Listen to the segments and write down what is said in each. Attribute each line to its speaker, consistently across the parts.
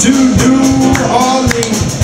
Speaker 1: to New Orleans.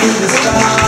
Speaker 2: in the sky.